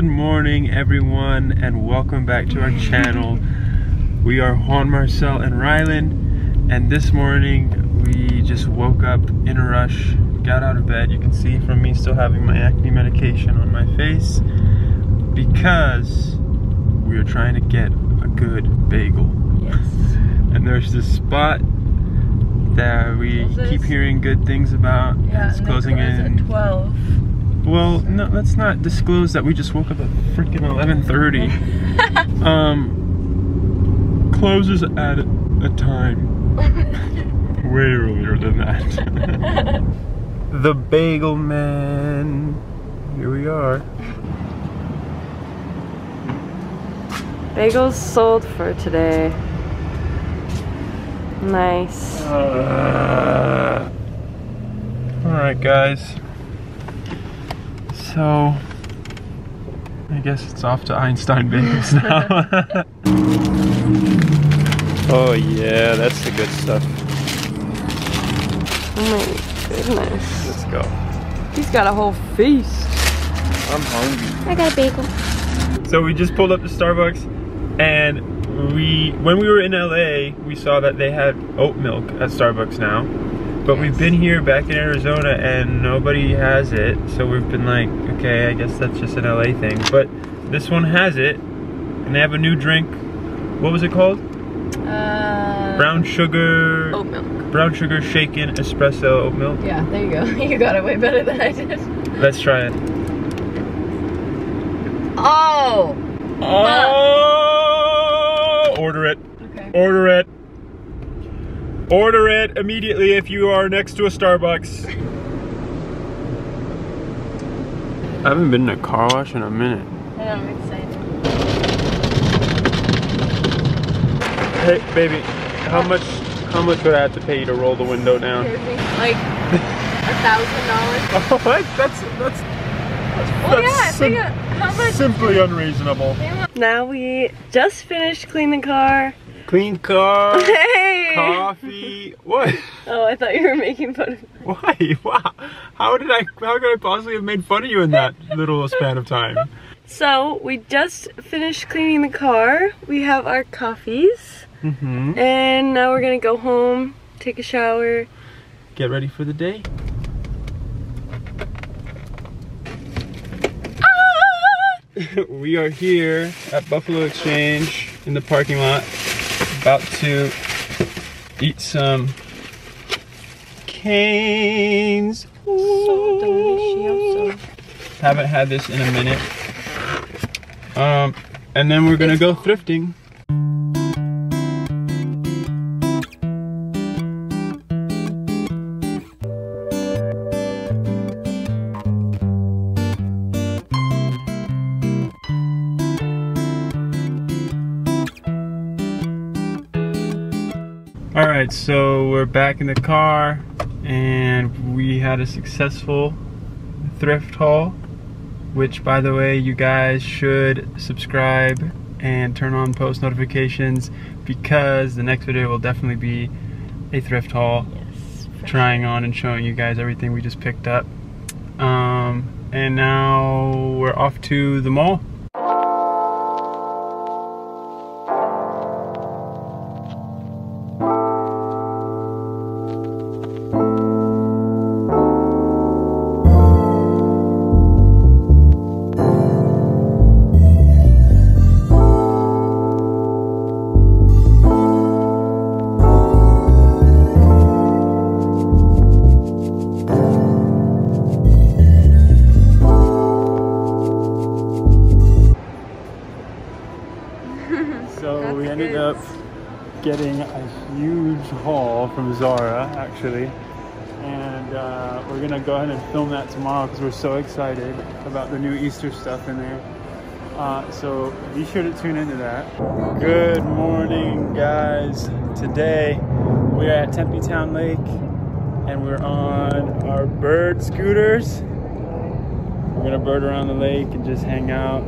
Good morning everyone and welcome back to our channel. We are Juan Marcel and Rhylan and this morning we just woke up in a rush, got out of bed. You can see from me still having my acne medication on my face because we are trying to get a good bagel. Yes. And there's this spot that we keep hearing good things about. Yeah, it's and closing in at 12. Well, no, let's not disclose that we just woke up at freaking 11:30. um, closes at a time way earlier than that. the Bagel Man. Here we are. Bagels sold for today. Nice. Uh, all right, guys. So, I guess it's off to Einstein Bagels now. oh yeah, that's the good stuff. Oh my goodness. Let's go. He's got a whole feast. I'm hungry. I got a bagel. So we just pulled up to Starbucks and we when we were in LA, we saw that they had oat milk at Starbucks now. But we've been here back in Arizona and nobody has it. So we've been like, okay, I guess that's just an LA thing. But this one has it. And they have a new drink. What was it called? Uh, Brown sugar oat milk. brown sugar shaken espresso oat milk. Yeah, there you go. You got it way better than I did. Let's try it. Oh! Oh! Order it. Okay. Order it. Order it immediately if you are next to a Starbucks. I haven't been in a car wash in a minute. I know, I'm excited. Hey, baby, how much how much would I have to pay you to roll the window down? Like a thousand dollars. Oh, what? That's that's Oh yeah, That's sim- think how much. simply unreasonable. Now we just finished cleaning the car. Clean car, Hey! coffee. What? Oh, I thought you were making fun of me. Why? Wow. How did I? How could I possibly have made fun of you in that little span of time? So, we just finished cleaning the car. We have our coffees. Mm-hmm. And now we're gonna go home, take a shower. Get ready for the day. we are here at Buffalo Exchange in the parking lot, about to eat some Cane's. So delicioso. Haven't had this in a minute. Um, and then we're gonna go thrifting. All right, so we're back in the car and we had a successful thrift haul, which by the way, you guys should subscribe and turn on post notifications because the next video will definitely be a thrift haul, Yes. trying on and showing you guys everything we just picked up. Um, and now we're off to the mall. We ended up getting a huge haul from Zara, actually. And uh, we're gonna go ahead and film that tomorrow because we're so excited about the new Easter stuff in there. Uh, so be sure to tune into that. Good morning, guys. Today we're at Tempe Town Lake and we're on our bird scooters. We're gonna bird around the lake and just hang out.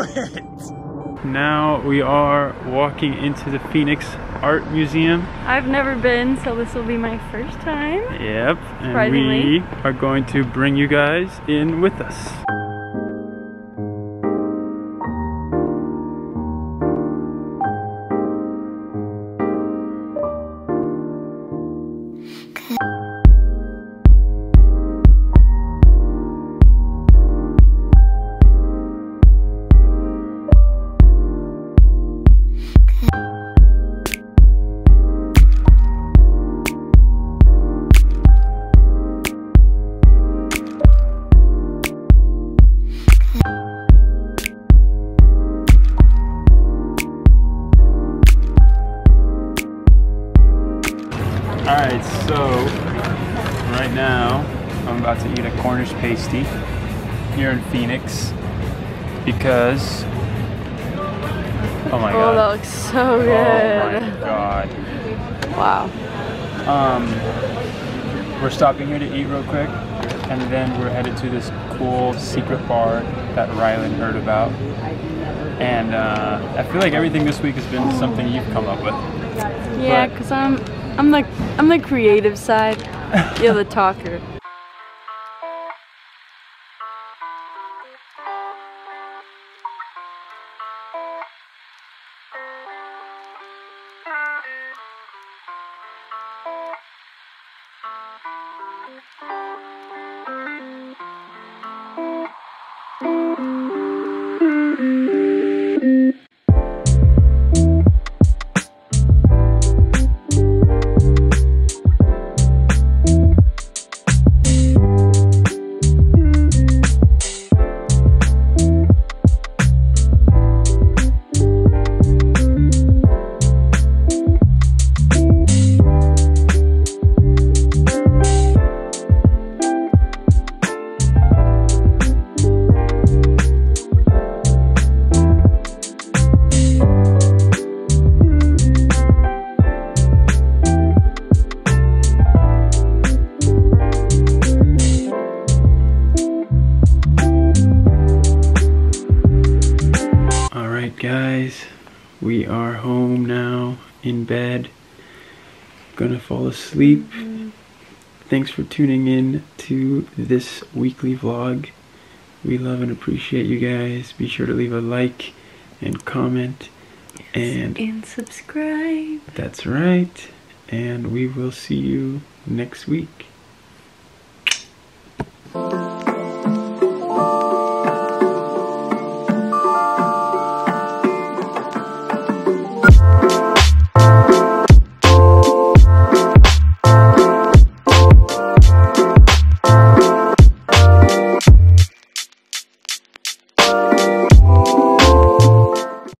it! Now we are walking into the Phoenix Art Museum. I've never been, so this will be my first time. Yep, and we are going to bring you guys in with us. All right, so right now I'm about to eat a Cornish pasty here in Phoenix because oh my god, Oh, that looks so good. oh my god. Wow. Um, we're stopping here to eat real quick, and then we're headed to this cool secret bar that Rhylan heard about. And uh, I feel like everything this week has been something you've come up with. Yeah, cause I'm I'm the I'm the creative side. You're the talker. We are home now in bed. Gonna fall asleep. Thanks for tuning in to this weekly vlog. We love and appreciate you guys. Be sure to leave a like and comment. And And subscribe. that's right. And we will see you next week.